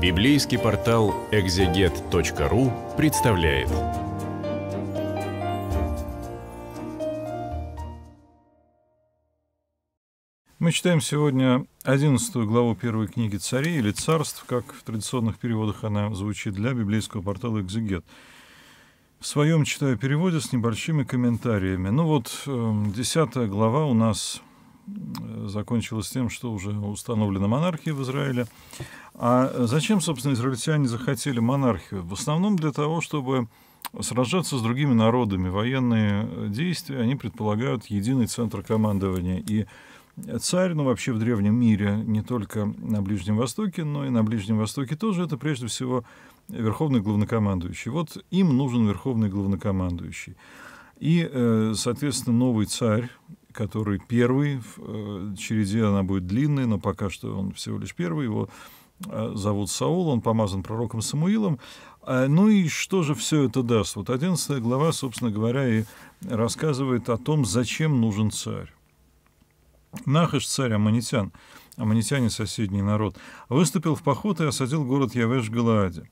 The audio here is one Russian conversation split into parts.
Библейский портал экзегет.ру представляет. Мы читаем сегодня 11 главу первой книги «Царей» или «Царств», как в традиционных переводах она звучит для библейского портала «Экзегет». В своем читаю переводе с небольшими комментариями. Ну вот, 10 эм, глава у нас закончилась тем, что уже установлена монархия в Израиле. А зачем, собственно, израильтяне захотели монархию? В основном для того, чтобы сражаться с другими народами. Военные действия, они предполагают единый центр командования. И царь, ну вообще в древнем мире, не только на Ближнем Востоке, но и на Ближнем Востоке тоже, это прежде всего верховный главнокомандующий. Вот им нужен верховный главнокомандующий. И, э, соответственно, новый царь, который первый в э, череде, она будет длинной, но пока что он всего лишь первый, его э, зовут Саул, он помазан пророком Самуилом. А, ну и что же все это даст? Вот 11 глава, собственно говоря, и рассказывает о том, зачем нужен царь. Нахаш, царь Аманитян, аманитяне соседний народ, выступил в поход и осадил город Явеш в Галааде.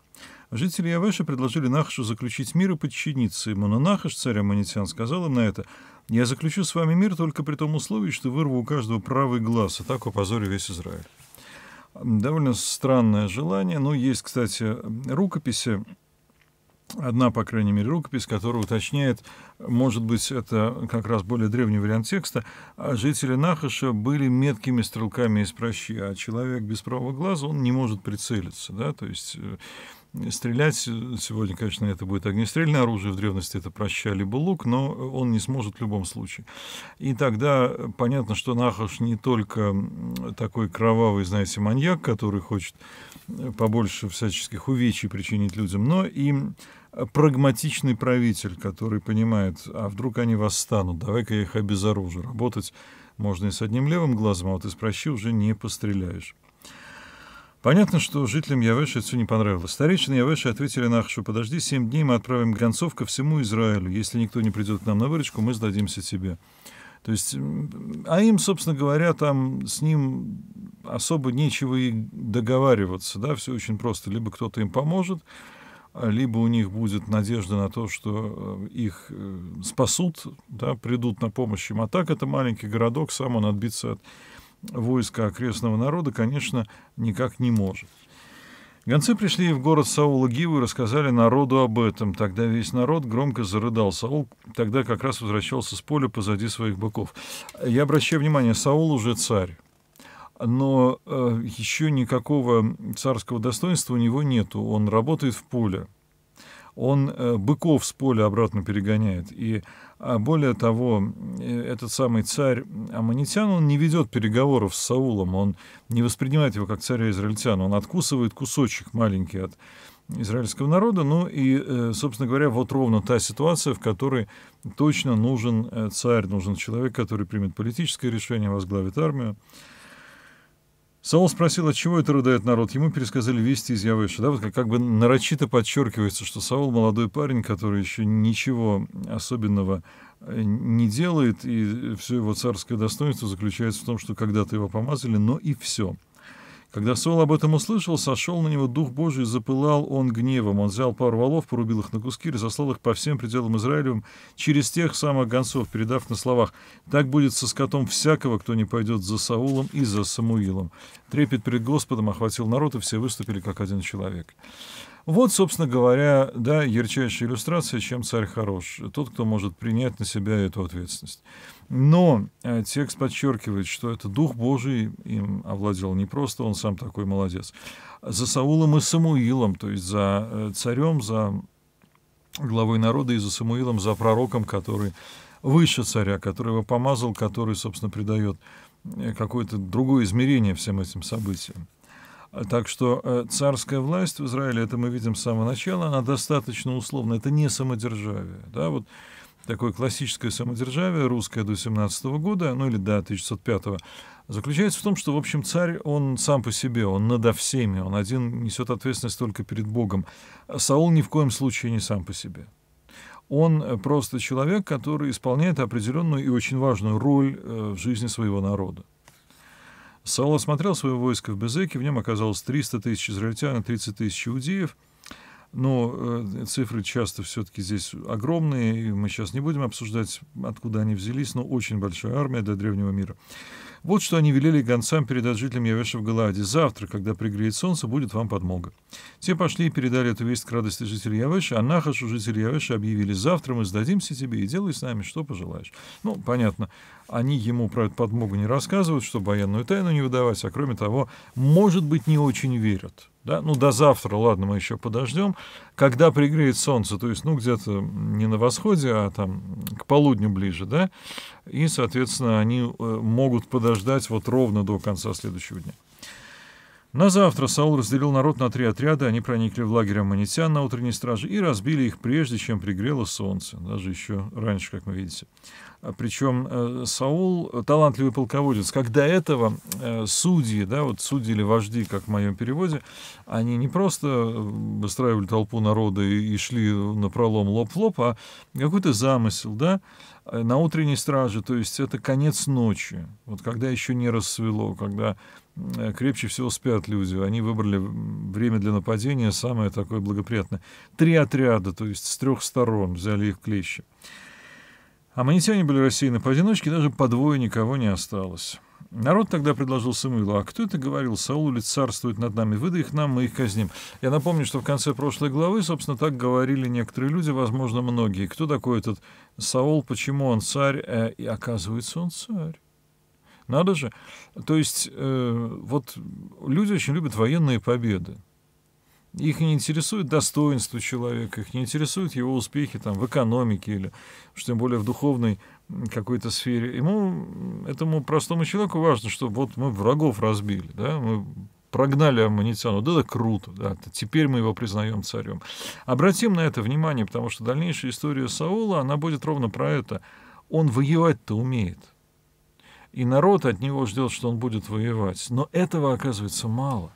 Жители Явеша предложили Нахашу заключить мир и подчиниться ему, но Нахаш, царь Аманитян, сказал им на это, «Я заключу с вами мир только при том условии, что вырву у каждого правый глаз, и так опозорю весь Израиль». Довольно странное желание, но есть, кстати, рукописи, одна, по крайней мере, рукопись, которая уточняет, может быть, это как раз более древний вариант текста, а жители Нахаша были меткими стрелками из прощи, а человек без правого глаза, он не может прицелиться, да, то есть э, стрелять сегодня, конечно, это будет огнестрельное оружие, в древности это проща либо лук, но он не сможет в любом случае. И тогда понятно, что Нахаш не только такой кровавый, знаете, маньяк, который хочет побольше всяческих увечий причинить людям, но и прагматичный правитель, который понимает, а вдруг они восстанут, давай-ка я их обезоружу. Работать можно и с одним левым глазом, а вот из прощи уже не постреляешь. Понятно, что жителям Явеши это все не понравилось. Старейшины Явеши ответили Нахашу, подожди, семь дней мы отправим гонцов ко всему Израилю. Если никто не придет к нам на выручку, мы сдадимся тебе. То есть, а им, собственно говоря, там с ним особо нечего и договариваться, да, все очень просто. Либо кто-то им поможет, либо у них будет надежда на то, что э, их э, спасут, да, придут на помощь им. А так это маленький городок, сам он отбиться от войска окрестного народа, конечно, никак не может. Гонцы пришли в город Саула Гиву и рассказали народу об этом. Тогда весь народ громко зарыдал. Саул тогда как раз возвращался с поля позади своих быков. Я обращаю внимание, Саул уже царь. Но э, еще никакого царского достоинства у него нету. Он работает в поле. Он э, быков с поля обратно перегоняет. И более того, э, этот самый царь Аманитян, он не ведет переговоров с Саулом, он не воспринимает его как царя израильтян, он откусывает кусочек маленький от израильского народа. Ну и, э, собственно говоря, вот ровно та ситуация, в которой точно нужен э, царь, нужен человек, который примет политическое решение, возглавит армию. Саул спросил, от чего это рыдает народ. Ему пересказали вести из Явыша. Да, вот как, как бы нарочито подчеркивается, что Саул молодой парень, который еще ничего особенного э, не делает, и все его царское достоинство заключается в том, что когда-то его помазали, но и все – когда Саул об этом услышал, сошел на него Дух Божий, запылал он гневом. Он взял пару валов, порубил их на куски, разослал их по всем пределам Израилевым через тех самых гонцов, передав на словах «Так будет со скотом всякого, кто не пойдет за Саулом и за Самуилом». Трепет перед Господом охватил народ, и все выступили как один человек. Вот, собственно говоря, да, ярчайшая иллюстрация, чем царь хорош. Тот, кто может принять на себя эту ответственность. Но э, текст подчеркивает, что это Дух Божий им овладел. Не просто он сам такой молодец. За Саулом и Самуилом, то есть за э, царем, за главой народа и за Самуилом, за пророком, который выше царя, который его помазал, который, собственно, придает э, какое-то другое измерение всем этим событиям. Так что э, царская власть в Израиле, это мы видим с самого начала, она достаточно условна. Это не самодержавие. Да? Вот такое классическое самодержавие, русское до 17 года, ну или до 1905 заключается в том, что, в общем, царь, он сам по себе, он надо всеми, он один несет ответственность только перед Богом. Саул ни в коем случае не сам по себе. Он э, просто человек, который исполняет определенную и очень важную роль э, в жизни своего народа. Саул осмотрел свое войско в Безеке, в нем оказалось 300 тысяч израильтян и 30 тысяч иудеев. Но э, цифры часто все-таки здесь огромные, и мы сейчас не будем обсуждать, откуда они взялись, но очень большая армия для древнего мира. Вот что они велели гонцам передать жителям Явеша в Галааде. «Завтра, когда пригреет солнце, будет вам подмога». Те пошли и передали эту весть к радости жителей Явеша, а Нахашу жители Явеша объявили «Завтра мы сдадимся тебе и делай с нами, что пожелаешь». Ну, понятно, они ему про эту подмогу не рассказывают, чтобы военную тайну не выдавать, а кроме того, может быть, не очень верят. Да? Ну, до завтра, ладно, мы еще подождем. Когда пригреет солнце, то есть, ну, где-то не на восходе, а там к полудню ближе, да, и, соответственно, они э, могут подождать вот ровно до конца следующего дня. На завтра Саул разделил народ на три отряда, они проникли в лагерь аммонитян на утренней страже и разбили их прежде, чем пригрело солнце, даже еще раньше, как вы видите. А Причем э, Саул — талантливый полководец. Как до этого э, судьи, да, вот судьи или вожди, как в моем переводе, они не просто выстраивали толпу народа и, шли на пролом лоб в лоб, а какой-то замысел, да, на утренней страже, то есть это конец ночи, вот когда еще не рассвело, когда э, крепче всего спят люди, они выбрали время для нападения самое такое благоприятное. Три отряда, то есть с трех сторон взяли их клещи. Аммонитяне были рассеяны поодиночке, даже по двое никого не осталось. Народ тогда предложил Самуилу, а кто это говорил, Саул ли царствует над нами, выдай их нам, мы их казним. Я напомню, что в конце прошлой главы, собственно, так говорили некоторые люди, возможно, многие. Кто такой этот Саул, почему он царь, э, и оказывается, он царь. Надо же. То есть, э, вот люди очень любят военные победы. Их не интересует достоинство человека, их не интересуют его успехи там, в экономике или, что тем более, в духовной какой-то сфере. Ему, этому простому человеку важно, что вот мы врагов разбили, да, мы прогнали аммонитян, вот это круто, да, теперь мы его признаем царем. Обратим на это внимание, потому что дальнейшая история Саула, она будет ровно про это. Он воевать-то умеет. И народ от него ждет, что он будет воевать. Но этого оказывается мало.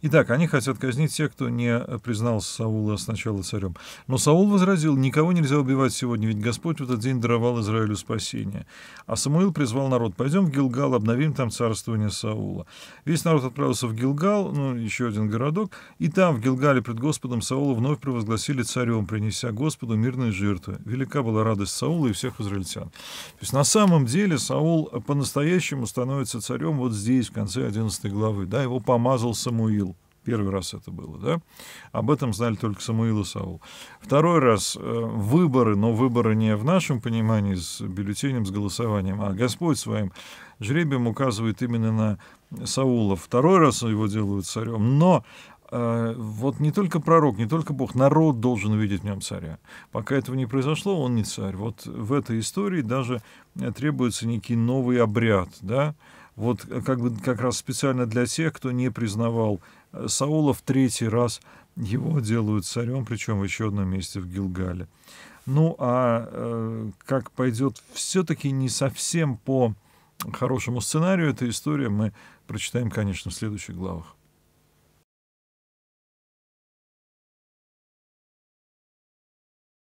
Итак, они хотят казнить тех, кто не признал Саула сначала царем. Но Саул возразил, никого нельзя убивать сегодня, ведь Господь в этот день даровал Израилю спасение. А Самуил призвал народ, пойдем в Гилгал, обновим там царствование Саула. Весь народ отправился в Гилгал, ну, еще один городок, и там, в Гилгале, пред Господом Саула вновь провозгласили царем, принеся Господу мирные жертвы. Велика была радость Саула и всех израильтян. То есть на самом деле Саул по-настоящему становится царем вот здесь, в конце 11 главы. Да, его помазал Самуил. Первый раз это было, да? Об этом знали только Самуил и Саул. Второй раз э, выборы, но выборы не в нашем понимании с бюллетенем, с голосованием, а Господь своим жребием указывает именно на Саула. Второй раз его делают царем, но э, вот не только пророк, не только Бог, народ должен увидеть в нем царя. Пока этого не произошло, он не царь. Вот в этой истории даже требуется некий новый обряд, да, вот как бы как раз специально для тех, кто не признавал Саула в третий раз его делают царем, причем в еще одном месте в Гилгале. Ну а э, как пойдет все-таки не совсем по хорошему сценарию эта история, мы прочитаем, конечно, в следующих главах.